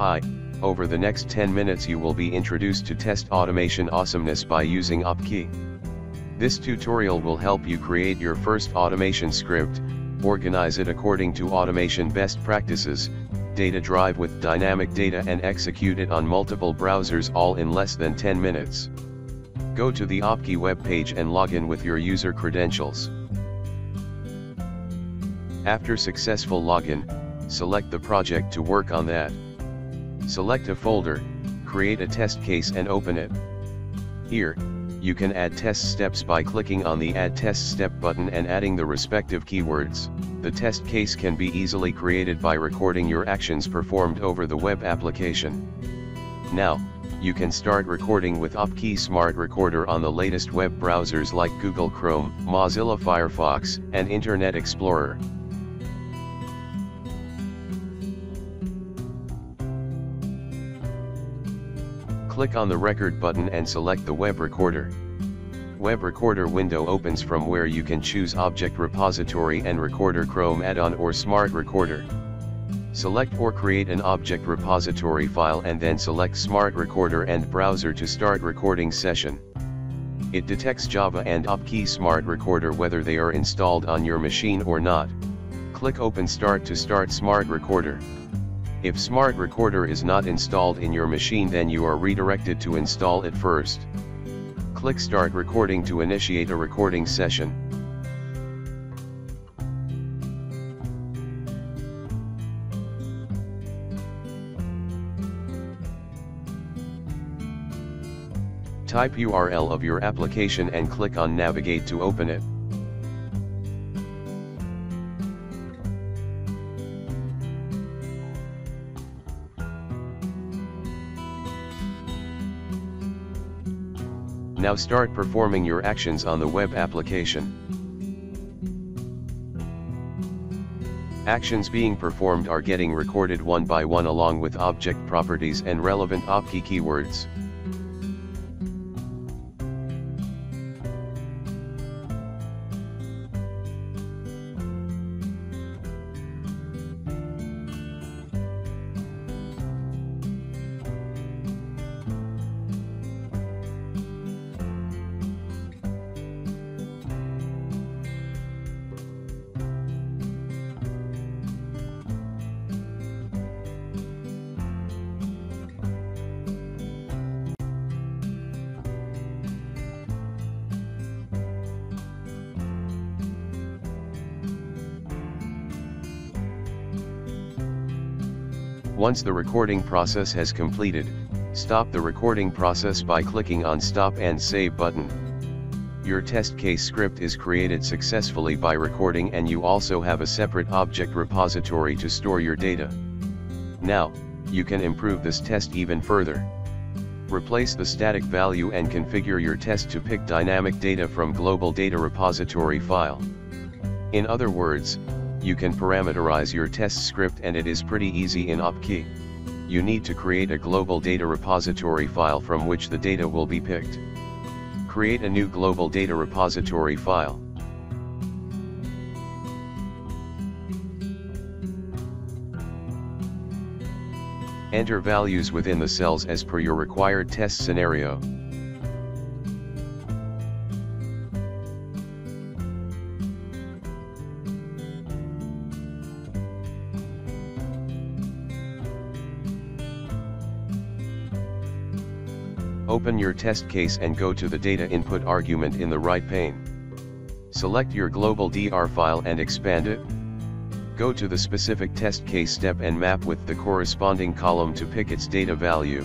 Hi, over the next 10 minutes you will be introduced to test automation awesomeness by using OpKey. This tutorial will help you create your first automation script, organize it according to automation best practices, data drive with dynamic data and execute it on multiple browsers all in less than 10 minutes. Go to the OpKey webpage and log in with your user credentials. After successful login, select the project to work on that. Select a folder, create a test case and open it. Here, you can add test steps by clicking on the Add Test Step button and adding the respective keywords. The test case can be easily created by recording your actions performed over the web application. Now, you can start recording with OpKey Smart Recorder on the latest web browsers like Google Chrome, Mozilla Firefox, and Internet Explorer. Click on the record button and select the web recorder. Web recorder window opens from where you can choose object repository and recorder Chrome add-on or smart recorder. Select or create an object repository file and then select smart recorder and browser to start recording session. It detects Java and OpKey Smart Recorder whether they are installed on your machine or not. Click Open Start to start Smart Recorder. If Smart Recorder is not installed in your machine then you are redirected to install it first. Click Start Recording to initiate a recording session. Type URL of your application and click on Navigate to open it. Now start performing your actions on the web application. Actions being performed are getting recorded one by one along with object properties and relevant OpKey keywords. Once the recording process has completed, stop the recording process by clicking on Stop and Save button. Your test case script is created successfully by recording and you also have a separate object repository to store your data. Now, you can improve this test even further. Replace the static value and configure your test to pick dynamic data from global data repository file. In other words, you can parameterize your test script and it is pretty easy in OpKey. You need to create a global data repository file from which the data will be picked. Create a new global data repository file. Enter values within the cells as per your required test scenario. Open your test case and go to the data input argument in the right pane. Select your global DR file and expand it. Go to the specific test case step and map with the corresponding column to pick its data value.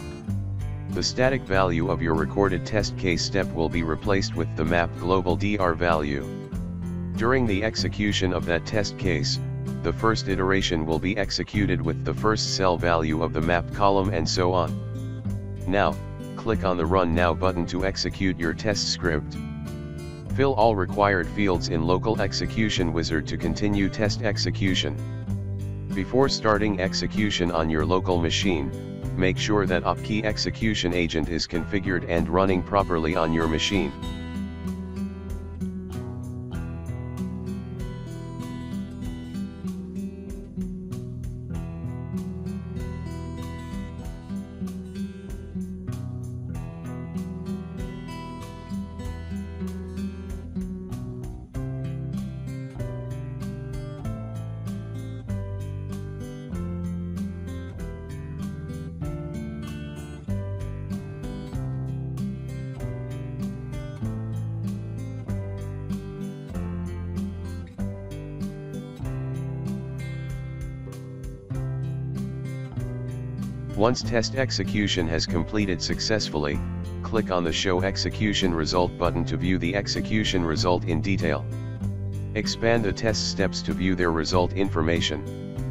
The static value of your recorded test case step will be replaced with the map global DR value. During the execution of that test case, the first iteration will be executed with the first cell value of the mapped column and so on. Now, click on the Run Now button to execute your test script. Fill all required fields in Local Execution Wizard to continue test execution. Before starting execution on your local machine, make sure that OpKey execution agent is configured and running properly on your machine. Once test execution has completed successfully, click on the Show Execution Result button to view the execution result in detail. Expand the test steps to view their result information.